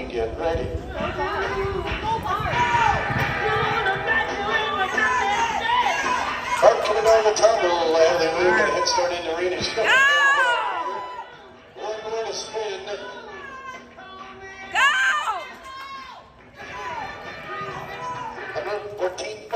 Tony, get ready. Cart coming down the tunnel, and they move and head start into the arena. She's got one more to spin. Go! 114